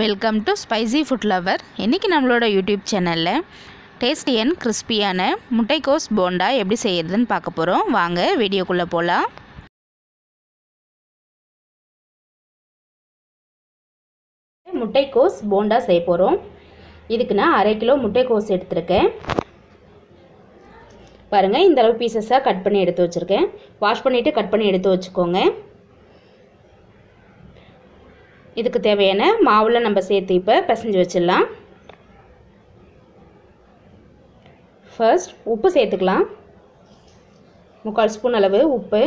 Welcome to spicy food lover இன்றைக்கி நம்மளோட YouTube சேனலில் டேஸ்டி அண்ட் கிறிஸ்பியான முட்டைக்கோஸ் போண்டா எப்படி செய்யறதுன்னு பார்க்க போகிறோம் வாங்க வீடியோக்குள்ளே போகலாம் முட்டைக்கோஸ் போண்டா செய்ய போகிறோம் இதுக்கு நான் அரை கிலோ முட்டைக்கோஸ் எடுத்திருக்கேன். பாருங்கள் இந்த அளவு பீசஸாக கட் பண்ணி எடுத்து வச்சுருக்கேன். வாஷ் பண்ணிவிட்டு கட் பண்ணி எடுத்து வச்சுக்கோங்க. இதுக்கு தேவையான மாவில் நம்ம சேர்த்து இப்போ பிசைஞ்சு வச்சிடலாம். ஃபர்ஸ்ட் உப்பு சேர்த்துக்கலாம். முக்கால் ஸ்பூன் அளவு உப்பு.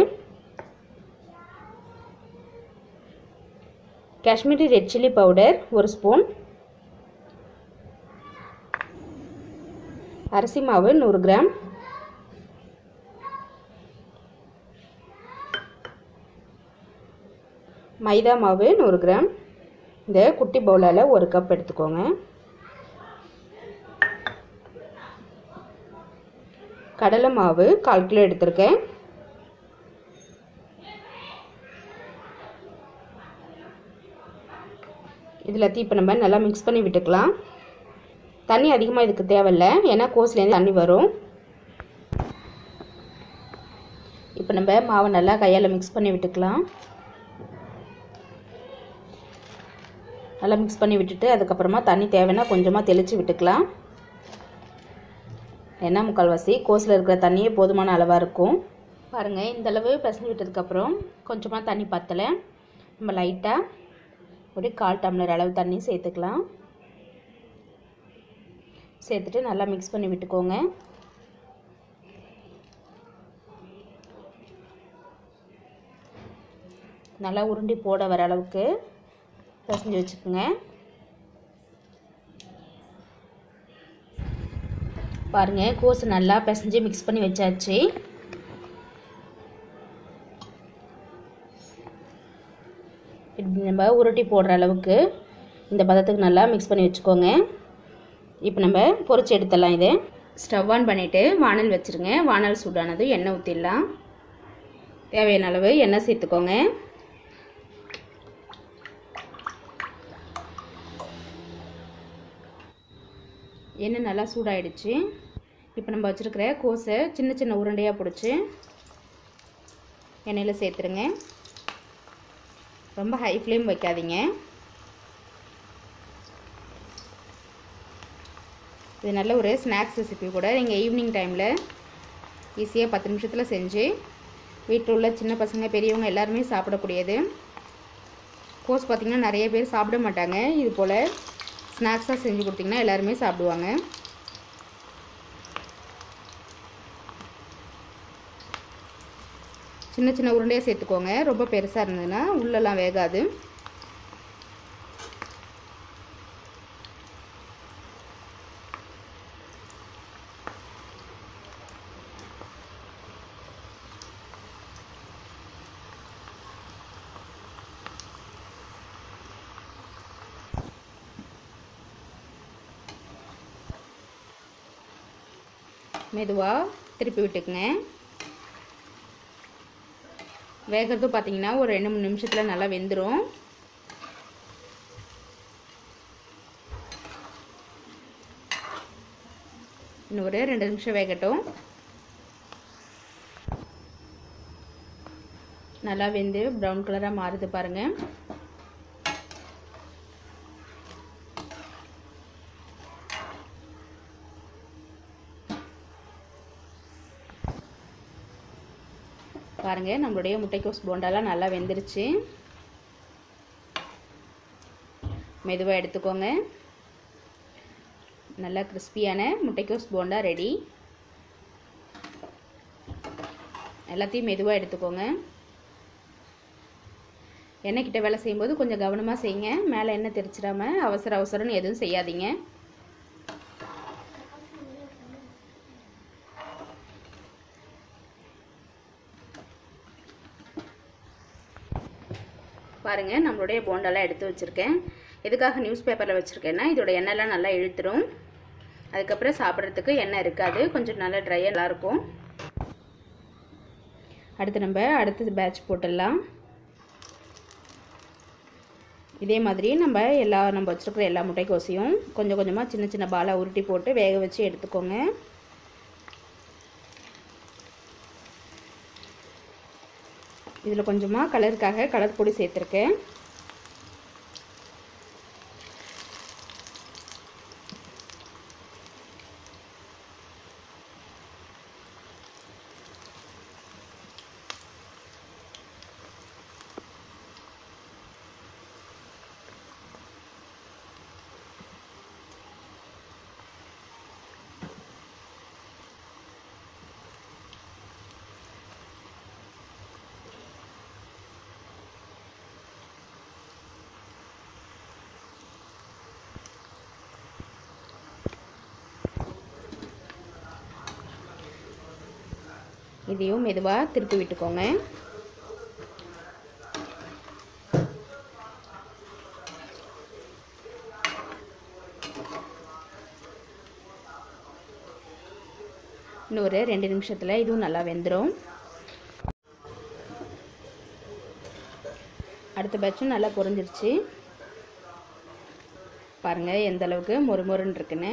காஷ்மீரி ரெட் சில்லி பவுடர் ஒரு ஸ்பூன். அரிசி மாவு நூறு கிராம். மைதா மாவு நூறு கிராம். இந்த குட்டி பவுலால் ஒரு கப் எடுத்துக்கோங்க. கடலை மாவு கால் கிலோ எடுத்திருக்கேன். இதில் இப்போ நம்ம நல்லா மிக்ஸ் பண்ணி விட்டுக்கலாம். தண்ணி அதிகமாக இதுக்கு தேவையில்லை ஏன்னா கோஸ்லேருந்து தண்ணி வரும். இப்போ நம்ம மாவை நல்லா கையால் மிக்ஸ் பண்ணி விட்டுக்கலாம். நல்லா மிக்ஸ் பண்ணி விட்டுட்டு அதுக்கப்புறமா தண்ணி தேவைன்னா கொஞ்சமாக தெளித்து விட்டுக்கலாம். ஏன்னா முக்கால்வாசி கோஸில் இருக்கிற தண்ணியே போதுமான அளவாக இருக்கும். பாருங்கள் இந்தளவு பிசஞ்சு பிசைஞ்சு விட்டதுக்கப்புறம் கொஞ்சமாக தண்ணி பத்தலை. நம்ம லைட்டாக ஒரு கால் டம்ளர் அளவு தண்ணி சேர்த்துக்கலாம். சேர்த்துட்டு நல்லா மிக்ஸ் பண்ணி விட்டுக்கோங்க. நல்லா உருண்டி போட வர அளவுக்கு பிசைஞ்சு வச்சுக்கோங்க. பாருங்கள் கோஸ் நல்லா பிசைஞ்சு மிக்ஸ் பண்ணி வச்சாச்சு. இப்படி நம்ம உருட்டி போடுற அளவுக்கு இந்த பதத்துக்கு நல்லா மிக்ஸ் பண்ணி வச்சுக்கோங்க. இப்போ நம்ம பொறிச்சு எடுத்துடலாம் இதை. ஸ்டவ் ஆன் பண்ணிவிட்டு வானல் வச்சுருங்க. வானல் சூடானது எண்ணெய் ஊற்றிடலாம் தேவையான அளவு எண்ணெய் சேர்த்துக்கோங்க. எண்ணெய் நல்லா சூடாயிடுச்சு. இப்போ நம்ம வச்சுருக்கிற கோஸை சின்ன சின்ன உருண்டையாக பிடிச்சி எண்ணெயில் சேர்த்துருங்க. ரொம்ப ஹை ஃப்ளேம் வைக்காதீங்க. இது நல்ல ஒரு ஸ்நாக்ஸ் ரெசிபி கூட. நீங்கள் ஈவினிங் டைமில் ஈஸியாக பத்து நிமிஷத்தில் செஞ்சு வீட்டில் உள்ள சின்ன பசங்க பெரியவங்க எல்லாருமே சாப்பிடக்கூடியது. கோஸ் பார்த்திங்கன்னா நிறைய பேர் சாப்பிட மாட்டாங்க. இது போல் ஸ்நாக்ஸாக செஞ்சு கொடுத்திங்கன்னா எல்லாருமே சாப்பிடுவாங்க. சின்ன சின்ன உருண்டையாக சேர்த்துக்கோங்க. ரொம்ப பெருசாக இருந்ததுன்னா உள்ளெல்லாம் வேகாது. மெதுவாக திருப்பி விட்டுக்குங்க வேகிறது பார்த்தீங்கன்னா ஒரு ரெண்டு மூணு நிமிஷத்தில் நல்லா வெந்துடும் இன்னும் ரெண்டு நிமிஷம் வேகட்டும். நல்லா வெந்து ப்ரௌன் கலராக மாறுது பாருங்கள் பாருங்கள் நம்மளுடைய முட்டைக்கோஸ் போண்டாலாம் நல்லா வெந்துருச்சு. மெதுவாக எடுத்துக்கோங்க. நல்லா கிறிஸ்பியான முட்டைக்கோஸ் போண்டா ரெடி. எல்லாத்தையும் மெதுவாக எடுத்துக்கோங்க. எண்ணெய் கிட்ட வேலை செய்யும்போது கொஞ்சம் கவனமாக செய்யுங்க. மேலே எண்ணெய் தெரிச்சிடாமல் அவசர அவசரம்னு எதுவும் செய்யாதீங்க. பாருங்கள் நம்மளுடைய போண்டெல்லாம் எடுத்து வச்சுருக்கேன். எதுக்காக நியூஸ் பேப்பரில் வச்சுருக்கேன்னா இதோட எண்ணெய்லாம் நல்லா இழுத்துரும். அதுக்கப்புறம் சாப்பிட்றதுக்கு எண்ணெய் இருக்காது. கொஞ்சம் நல்லா ட்ரையாக நல்லாயிருக்கும் அடுத்து நம்ம அடுத்தது பேட்ச் போட்டுடலாம். இதே மாதிரி நம்ம எல்லா நம்ம வச்சுருக்கிற எல்லா முட்டைக்கோசையும் கொஞ்சம் கொஞ்சமாக சின்ன சின்ன பாலாக உருட்டி போட்டு வேக வச்சு எடுத்துக்கோங்க. இதில் கொஞ்சமாக கலருக்காக கலர் பொடி சேர்த்துருக்கேன். இதையும் மெதுவாக திருப்பி விட்டுக்கோங்க. இன்னொரு ரெண்டு நிமிஷத்தில் இதுவும் நல்லா வெந்துடும் அடுத்த பேட்சும் நல்லா பொறிஞ்சிருச்சு பாருங்கள் எந்த அளவுக்கு மொறு மொறுன்னு இருக்குன்னு.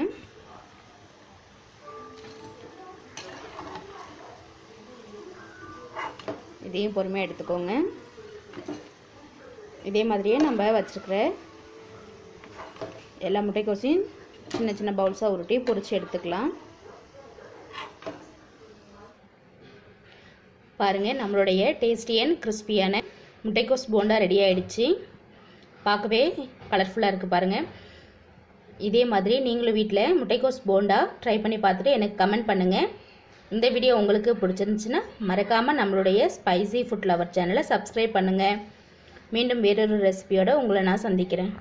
இதையும் பொறுமையாக எடுத்துக்கோங்க. இதே மாதிரியே நம்ம வச்சுருக்கிற எல்லா முட்டைக்கோசையும் சின்ன சின்ன பவுல்ஸாக உருட்டி பொறிச்சு எடுத்துக்கலாம். பாருங்கள் நம்மளுடைய டேஸ்டி அண்ட் கிறிஸ்பியான முட்டைக்கோஸ் போண்டா ரெடி ஆகிடுச்சு பார்க்கவே கலர்ஃபுல்லாக இருக்குது பாருங்கள் இதே மாதிரி நீங்களும் வீட்டில் முட்டைக்கோஸ் போண்டா ட்ரை பண்ணி பார்த்துட்டு எனக்கு கமெண்ட் பண்ணுங்கள் இந்த வீடியோ உங்களுக்கு பிடிச்சிருந்துச்சுன்னா மறக்காமல் நம்மளுடைய ஸ்பைசி ஃபுட் லவர் சேனலை சப்ஸ்கிரைப் பண்ணுங்கள் மீண்டும் வேறொரு ரெசிபியோடு உங்களை நான் சந்திக்கிறேன்.